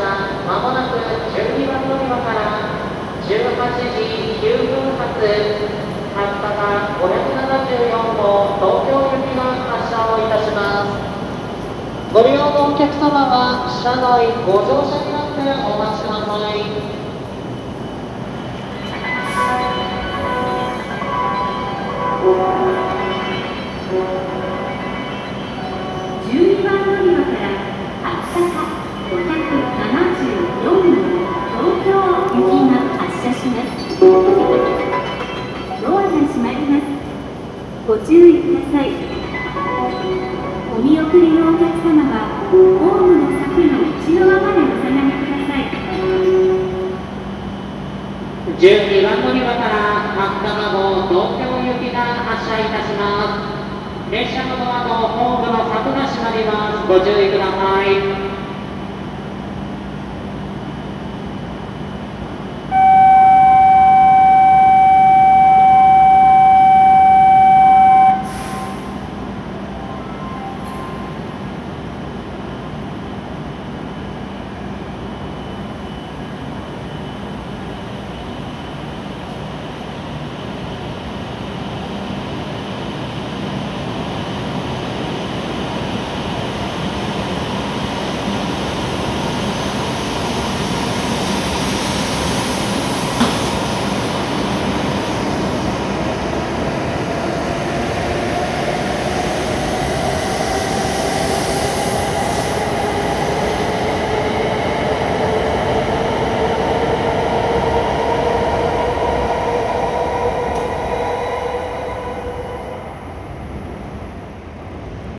まもなく12番乗り場から18時9分発博多574号東京行きの発車をいたします。ご利用のお客様は車内ご乗車になってお待ちご注意ください。お見送りのお客様はホームの柵の内側までお下がりください。12番乗り場から博多号東京行きが発車いたします。列車のドアのホームの柵が閉まります。ご注意ください。